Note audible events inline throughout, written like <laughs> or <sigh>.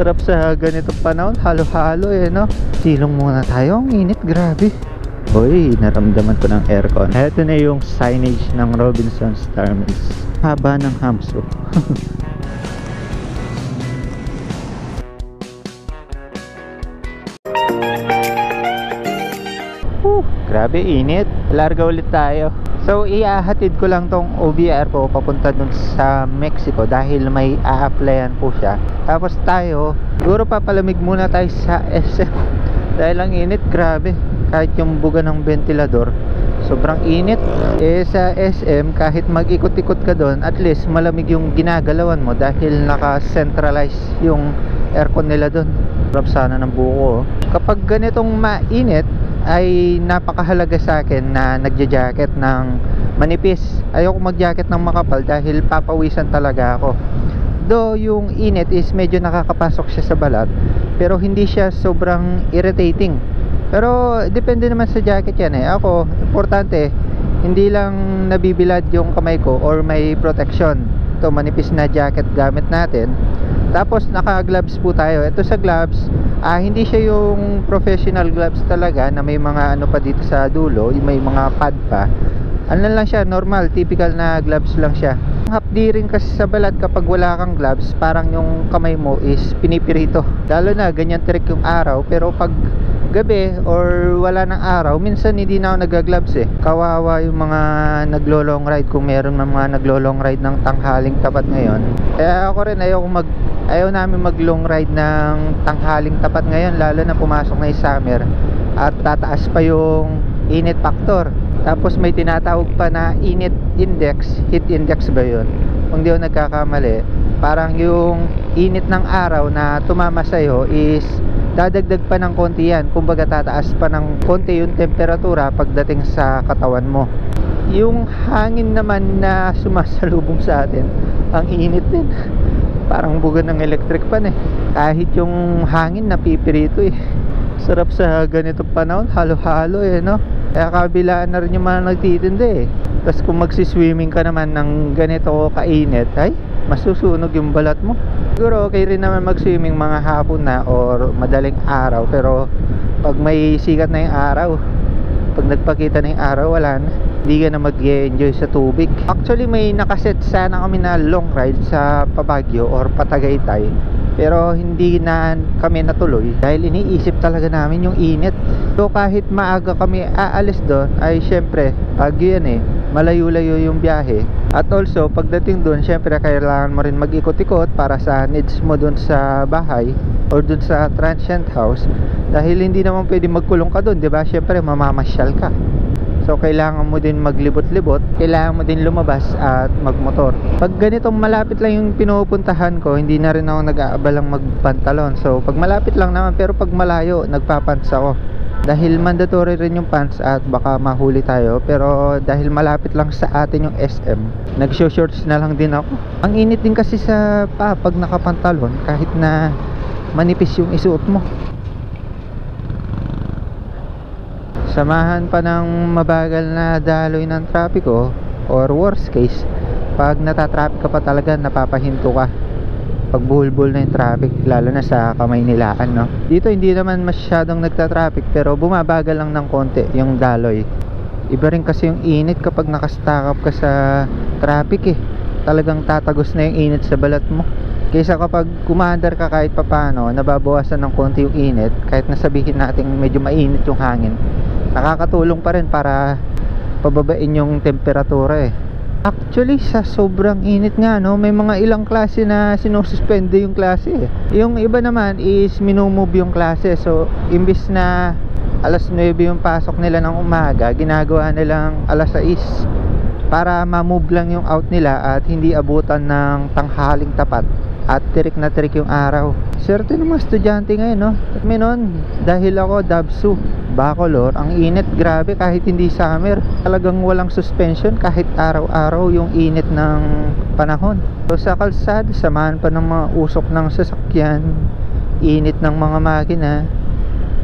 Sarap sa ganitong panahon, halo-halo eh no. Silong muna tayo, ang init, grabe. Hoy, naramdaman ko ng aircon. Ito na yung signage ng Robinson Star Mills. Haba ng hamso. Whew, <laughs> grabe init. Larga ulit tayo. So, iahatid ko lang tong OBR ko papunta dun sa Mexico dahil may a-applyan po siya. Tapos tayo, siguro papalamig muna tayo sa <laughs> SM. dahil ang init, grabe. Kahit yung buga ng ventilador, sobrang init. Eh sa SM, kahit mag-ikot-ikot ka doon, at least malamig yung ginagalawan mo dahil naka-centralize yung aircon nila doon. Sarap sana ng buko. oh. Kapag ganitong mainit, ay napakahalaga sa akin na nagja-jacket ng manipis. Ayoko mag-jacket ng makapal dahil papawisan talaga ako. Though yung init is medyo nakakapasok siya sa balat, pero hindi siya sobrang irritating. Pero depende naman sa jacket yan eh. Ako, importante, hindi lang nabibilad yung kamay ko or may protection. Ito, manipis na jacket gamit natin. Tapos naka-gloves po tayo. Ito sa gloves, ah, hindi siya yung professional gloves talaga na may mga ano pa dito sa dulo, may mga pad pa. Ano lang siya, normal, typical na gloves lang siya. Ang hapdi rin kasi sa balat kapag wala kang gloves, parang yung kamay mo is pinipirito. Lalo na, ganyan trick yung araw, pero pag gabi or wala ng araw, minsan hindi na ako nagagloves eh. Kawawa yung mga naglo-long ride kung meron ng mga naglo-long ride ng tanghaling tapat ngayon. Kaya ako rin ayaw mag ayaw namin mag long ride ng tanghaling tapat ngayon lalo na pumasok na yung summer at tataas pa yung init factor. Tapos may tinatawag pa na init index, heat index ba yun? Kung di ako nagkakamali, parang yung init ng araw na tumama sa'yo is dadagdag pa ng konti yan. Kumbaga tataas pa ng konti yung temperatura pagdating sa katawan mo. Yung hangin naman na sumasalubong sa atin ang init din. Parang buga ng electric pan eh. Kahit yung hangin napipirito eh. Sarap sa ganitong panahon. Halo-halo eh no? Kaya kabilaan na rin yung mga nagtitinda eh. Tapos kung magsiswimming ka naman ng ganito kainit ay masusunog yung balat mo siguro okay rin naman mag-swimming mga hapon na or madaling araw pero pag may sikat na yung araw pag nagpakita na yung araw wala na. Hindi ka na mag enjoy sa tubig. Actually may nakaset sana kami na long ride sa Pabagyo or Patagaytay pero hindi na kami natuloy dahil iniisip talaga namin yung init. So kahit maaga kami aalis doon ay syempre Baguio yan eh. Malayo-layo yung biyahe at also pagdating doon syempre kailangan mo rin mag-ikot-ikot para sa needs mo doon sa bahay or doon sa transient house dahil hindi naman pwede magkulong ka doon 'di ba syempre mamamasyal ka So kailangan mo din maglibot-libot, kailangan mo din lumabas at magmotor. Pag ganitong malapit lang yung pinupuntahan ko, hindi na rin ako nag-aabalang magpantalon. So pag malapit lang naman pero pag malayo, nagpapants ako. Dahil mandatory rin yung pants at baka mahuli tayo pero dahil malapit lang sa atin yung SM, nagsho-shorts na lang din ako. Ang init din kasi sa pa pag nakapantalon kahit na manipis yung isuot mo. samahan pa ng mabagal na daloy ng trapiko or worst case pag natatraffic ka pa talaga napapahinto ka pag buhol-buhol na yung traffic lalo na sa kamay nilaan no? Dito hindi naman masyadong nagtatraffic pero bumabagal lang ng konti yung daloy. Iba rin kasi yung init kapag nakastack up ka sa traffic eh. Talagang tatagos na yung init sa balat mo. Kaysa kapag kumandar ka kahit papano nababawasan ng konti yung init kahit nasabihin natin medyo mainit yung hangin nakakatulong pa rin para pababain yung temperatura eh actually sa sobrang init nga no? May mga ilang klase na sinususpende yung klase eh. yung iba naman is minumove yung klase. So imbis na alas 9 yung pasok nila ng umaga ginagawa nilang alas 6 para ma-move lang yung out nila at hindi abutan ng tanghaling tapat at tirik na tirik yung araw swerte ng mga estudyante ngayon no kami noon dahil ako Dabsu Bacolor ang init grabe kahit hindi summer talagang walang suspension kahit araw-araw yung init ng panahon so sa kalsada samahan pa ng mga usok ng sasakyan init ng mga makina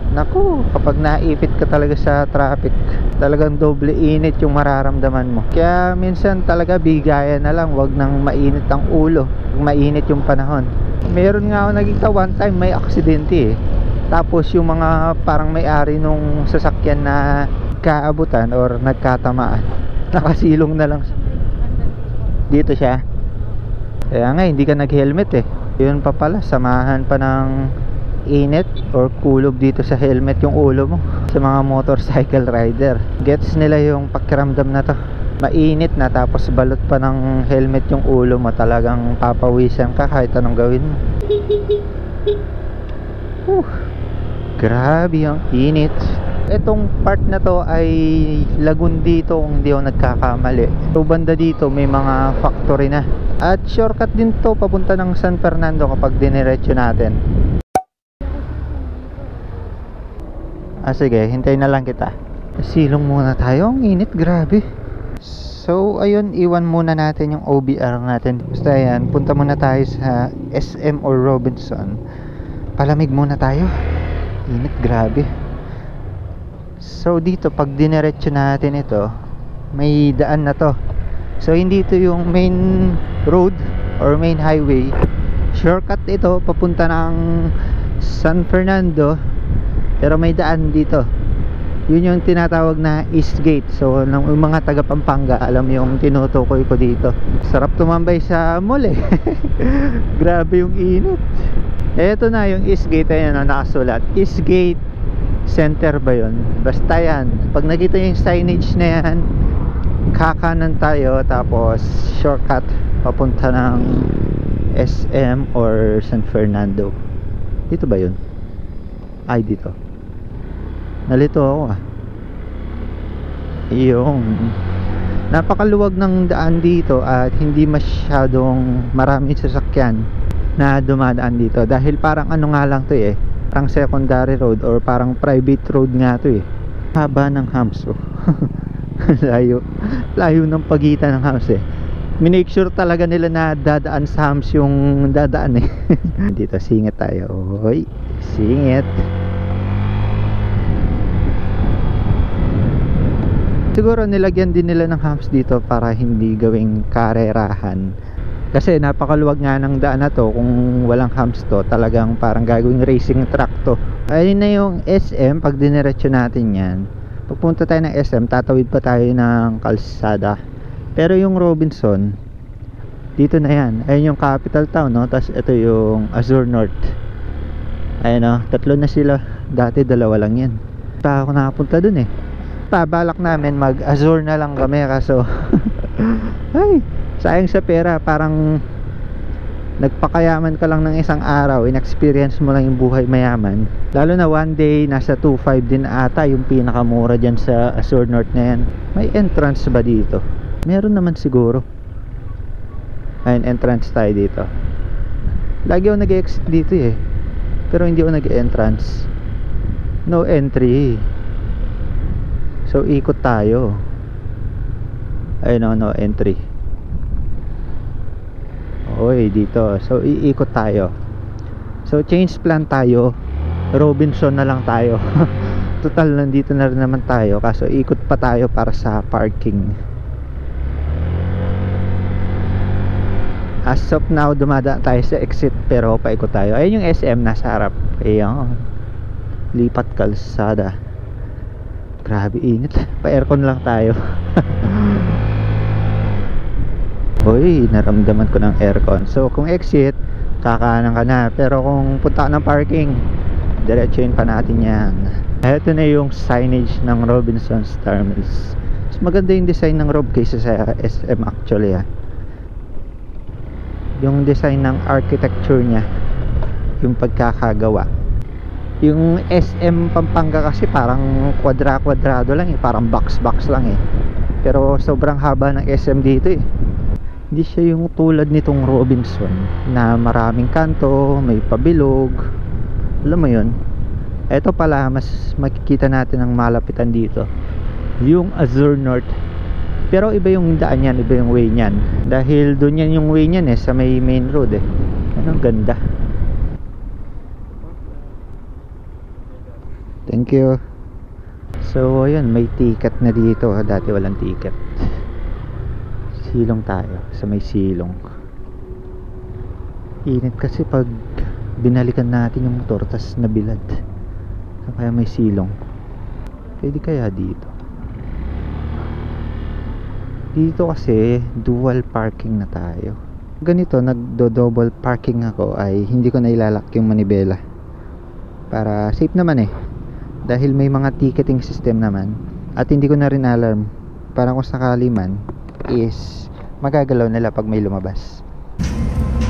Naku, kapag naipit ka talaga sa traffic, talagang doble init yung mararamdaman mo. Kaya minsan talaga bigayan na lang, wag nang mainit ang ulo, mainit yung panahon. Meron nga ako nakita one time may aksidente eh. Tapos yung mga parang may-ari nung sasakyan na kaabutan or nagkatamaan, <laughs> nakasilong na lang. Dito siya. Kaya nga hindi ka nag-helmet eh. Yun pa pala, samahan pa ng init or kulob dito sa helmet yung ulo mo <laughs> sa mga motorcycle rider. Gets nila yung pakiramdam na to. Mainit na tapos balot pa ng helmet yung ulo mo talagang papawisan ka kahit anong gawin mo. Whew. Grabe ang init. Itong part na to ay lagun dito kung hindi ako nagkakamali. So banda dito may mga factory na. At shortcut din to papunta ng San Fernando kapag diniretso natin. Ah sige, hintayin na lang kita. Silong muna tayo. Ang init, grabe. So, ayun, iwan muna natin yung OBR natin. Basta yan, punta muna tayo sa SM or Robinson. Palamig muna tayo. Init, grabe. So, dito, pag diniretso natin ito, may daan na to. So, hindi ito yung main road or main highway. Shortcut ito, papunta ng San Fernando. Pero may daan dito yun yung tinatawag na East Gate. So ng mga taga Pampanga alam yung tinutukoy ko dito. Sarap tumambay sa mall eh. <laughs> Grabe yung init. Eto na yung East Gate. Ayan na nakasulat. East Gate Center ba yun? Basta yan. Pag nakita yung signage na yan kakanan tayo tapos shortcut papunta ng SM or San Fernando. Dito ba yun? Ay dito nalito ako ah. Yung napakaluwag ng daan dito at hindi masyadong maraming sasakyan na dumadaan dito. Dahil parang ano nga lang to eh. Parang secondary road or parang private road nga to eh. Haba ng hams oh. <laughs> layo. Layo ng pagitan ng hams eh. Minake sure talaga nila na dadaan sa hams yung dadaan eh. <laughs> Dito singit tayo. Oy singit siguro nilagyan din nila ng humps dito para hindi gawing karerahan. Kasi napakaluwag nga ng daan na to. Kung walang humps to talagang parang gagawing racing track to. Ayun na yung SM pag diniretso natin yan pagpunta tayo ng SM tatawid pa tayo ng kalsada. Pero yung Robinson dito na yan. Ayun yung capital town no? Tapos ito yung Azure North. Ayun no? Tatlo na sila. Dati dalawa lang yan. Pa ako nakapunta dun eh pabalak namin mag Azure na lang kami kaso <laughs> ay sayang sa pera parang nagpakayaman ka lang ng isang araw in-experience mo lang yung buhay mayaman. Lalo na one day nasa 2.5 din ata yung pinakamura dyan sa Azure North na yan. May entrance ba dito? meron naman siguro. Ayun entrance tayo dito. Lagi ako nag-exit dito eh pero hindi ako nag-entrance. No entry So ikot tayo. Ayun no, no entry. Oy, dito. So iikot tayo. So change plan tayo. Robinson na lang tayo. <laughs> Total nandito na rin naman tayo kaso ikot pa tayo para sa parking. As of now, dumada tayo sa exit pero paikot tayo. Ayun yung SM nasa harap. Ayun. Lipat kalsada. Grabe init. Pa-aircon lang tayo. <laughs> Uy, naramdaman ko ng aircon. So, kung exit, kakanan ka na. Pero kung punta ka ng parking, diretsuin pa natin yan. Ito na yung signage ng Robinson's Terminals. Mas maganda yung design ng Rob kaysa sa SM actually ah. Yung design ng architecture niya. Yung pagkakagawa yung SM Pampanga kasi parang kwadra-kwadrado lang eh parang box-box lang eh. Pero sobrang haba ng SM dito eh. Hindi siya yung tulad nitong Robinson na maraming kanto may pabilog. Alam mo yun? Eto pala mas makikita natin ang malapitan dito. Yung Azure North. Pero iba yung daan yan iba yung way niyan. Dahil doon yan yung way niyan eh sa may main road eh. Anong ganda Thank you. So, ayun, may ticket na dito. ha. Dati walang ticket. Silong tayo sa may silong. init kasi pag binalikan natin yung motor tas nabilad so, kaya may silong pwede kaya dito dito kasi dual parking na tayo ganito nagdo double parking ako ay hindi ko na ilalak yung manibela para safe naman eh dahil may mga ticketing system naman at hindi ko na rin alarm para kung sakali man is magagalaw nila pag may lumabas.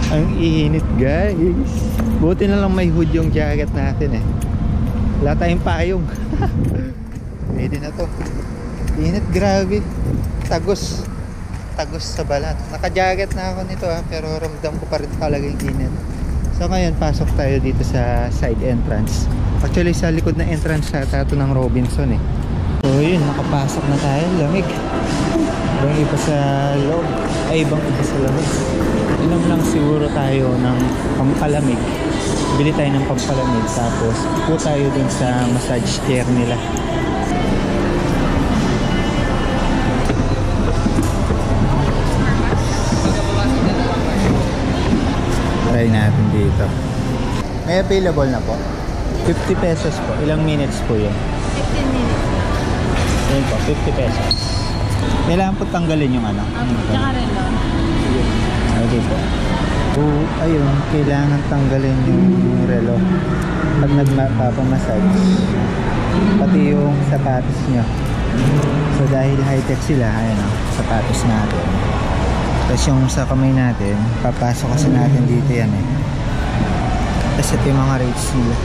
Ang init guys. Buti na lang may hood yung jacket natin eh. Wala tayong payong. <laughs> Pwede na to. Init grabe. Tagos. Tagos sa balat. Naka jacket na ako nito ha pero ramdam ko pa rin talaga yung init. So ngayon pasok tayo dito sa side entrance actually sa likod na entrance sa tato ng Robinson eh. So yun nakapasok na tayo. Lamig. Ibang iba sa loob. Ay ibang iba sa lamig. Inom lang siguro tayo ng pampalamig. Bili tayo ng pampalamig tapos upo tayo dun sa massage chair nila. Try natin dito. May available na po 50 pesos po ilang minutes po yun 15 minutes. yun po 50 pesos kailangan po tanggalin yung ano Um, tsaka rin no? Okay po. So, ayun, kailangan tanggalin yung relo pag nagpapamassage. Pati yung sapatos nyo. So, dahil high-tech sila, ayan o, sapatos natin. Tapos yung sa kamay natin, papasok kasi natin dito yan eh. Ito yung mga rates nila.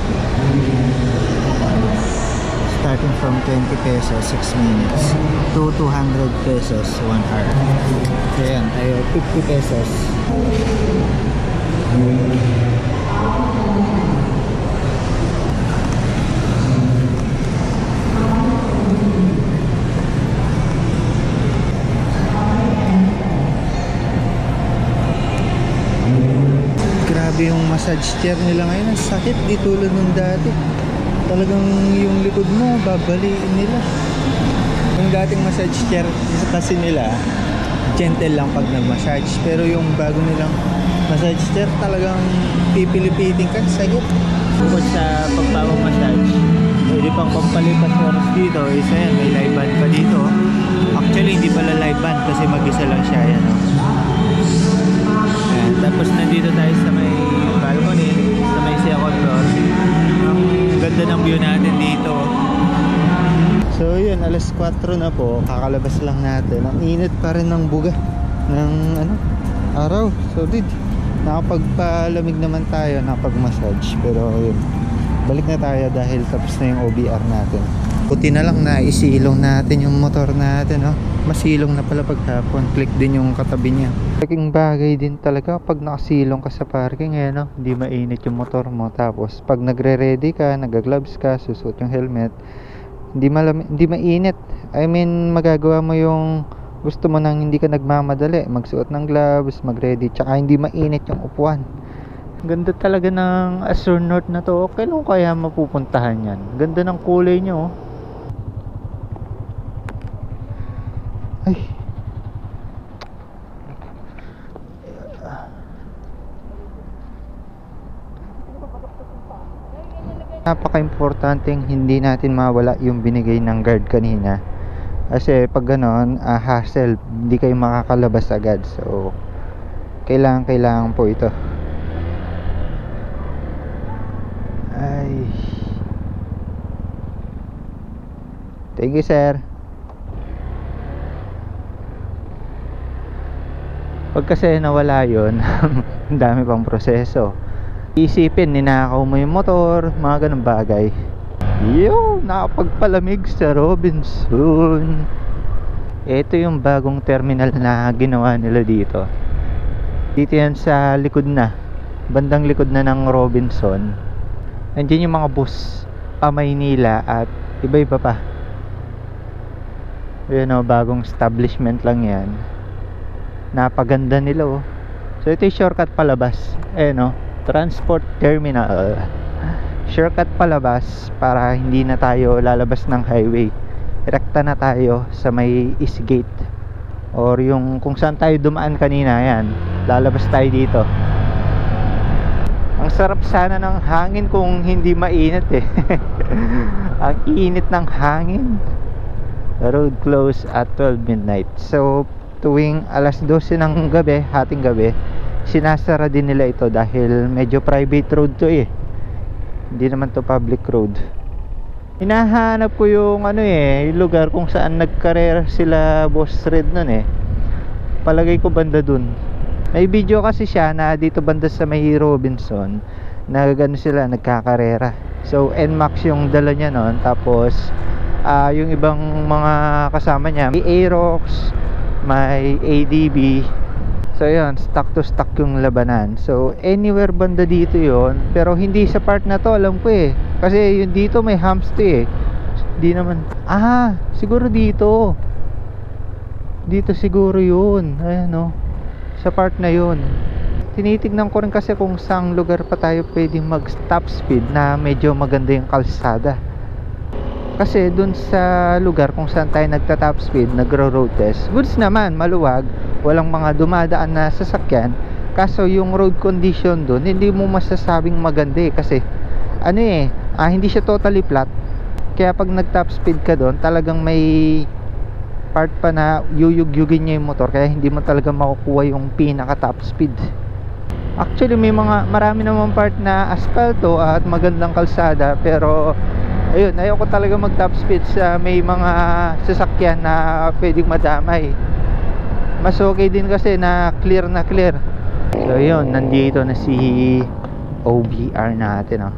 Starting from 20 pesos, 6 minutes to 200 pesos, 1 hour. So yan, tayo 50 pesos. Grabe yung massage chair nila ngayon. Ang sakit, di tulad nung dati. Talagang yung likod mo, babaliin nila. Yung dating massage chair kasi nila, gentle lang pag nag-massage. Pero yung bago nilang massage chair, talagang pipilipitin ka, sakit. Bukod sa pagpapamassage, pwede pang pampalipas oras dito. Isa yan, may live band pa dito. Actually, hindi pala live band kasi mag-isa lang siya. Yan, oh. Ayan, tapos nandito tayo sa may balcony, sa may second floor. Ang ganda ng view natin dito. So yun, alas 4 na po, kakalabas lang natin. Ang init pa rin ng buga ng ano, araw. So did, nakapagpalamig naman tayo, nakapag-massage. Pero yun, balik na tayo dahil tapos na yung OBR natin. Puti na lang na isilong natin yung motor natin, no? Masilong na pala paghapon. Click din yung katabi niya. Laking bagay din talaga pag nakasilong ka sa parking, eh, no? Hindi mainit yung motor mo. Tapos, pag nagre-ready ka, nag-gloves ka, susuot yung helmet, hindi malam hindi mainit. I mean, magagawa mo yung gusto mo nang hindi ka nagmamadali, magsuot ng gloves, mag-ready, tsaka hindi mainit yung upuan. Ganda talaga ng Azure North na to. Kailan kaya mapupuntahan yan? Ganda ng kulay nyo. Ay. Napaka-importanteng hindi natin mawala yung binigay ng guard kanina. Kasi pag ganon, ah, hassle, hindi kayo makakalabas agad. So, kailangan kailangan po ito. Ay. Thank you, sir. Pag kasi nawala yon <laughs> ang dami pang proseso. Isipin, ninakaw mo yung motor, mga ganun bagay. Yo, nakapagpalamig sa Robinson. Ito yung bagong terminal na ginawa nila dito. Dito yan sa likod na. Bandang likod na ng Robinson. Nandiyan yung mga bus pa Maynila at iba-iba pa. Ayan o, bagong establishment lang yan. Napaganda nila oh. So ito yung shortcut palabas. Ayan o, transport terminal. Shortcut palabas para hindi na tayo lalabas ng highway. Rekta na tayo sa may East Gate. Or yung kung saan tayo dumaan kanina yan. Lalabas tayo dito. sarap sana ng hangin kung hindi mainit eh. <laughs> Ang init ng hangin. Road close at 12 midnight. So, tuwing alas 12 ng gabi, hating gabi, sinasara din nila ito dahil medyo private road to eh. Hindi naman to public road. Hinahanap ko yung ano eh, yung lugar kung saan nagkarera sila Boss Red nun eh. Palagay ko banda dun. May video kasi siya na dito banda sa may Robinson na gano sila nagkakarera. So NMAX yung dala niya noon tapos ah, yung ibang mga kasama niya may Aerox, may ADB. So yun, stock to stock yung labanan. So anywhere banda dito yon pero hindi sa part na to alam ko eh. Kasi yung dito may hamster eh. Di naman. Ah, siguro dito. Dito siguro yun. Ayan oh sa part na yun tinitignan ko rin kasi kung saang lugar pa tayo pwedeng mag stop speed na medyo maganda yung kalsada kasi dun sa lugar kung saan tayo nagta top speed nagro road test goods naman maluwag. Walang mga dumadaan na sasakyan. Kaso yung road condition dun hindi mo masasabing maganda eh. Kasi ano eh ah, hindi siya totally flat. Kaya pag nag top speed ka doon talagang may part pa na yuyug-yugin niya yung motor. Kaya hindi mo talaga makukuha yung pinaka top speed. Actually may mga marami naman part na asfalto at magandang kalsada pero ayun ayoko talaga mag top speed sa may mga sasakyan na pwedeng madamay mas okay din kasi na clear na clear so yun nandito na si OBR natin oh.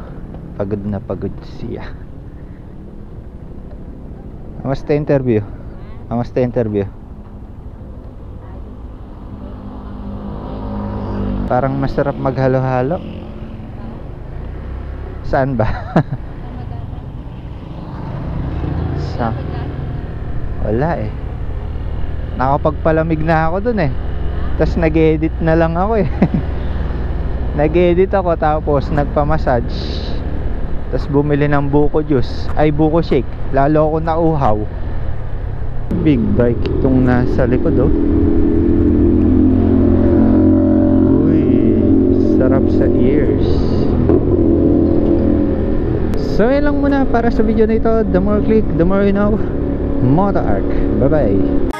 pagod na pagod siya Kamusta interview? Kamusta interview? Parang masarap maghalo-halo. Saan ba? <laughs> Sa Wala eh. Nakapagpalamig na ako dun eh. Tapos nag-edit na lang ako eh. <laughs> nag-edit ako tapos nagpa-massage. Tapos bumili ng buko juice. Ay buko shake. Lalo ako nauhaw. Big bike itong nasa likod oh. Uy, sarap sa ears. So yan lang muna para sa video na ito. The more click, the more you know. Moto Arc. Bye bye.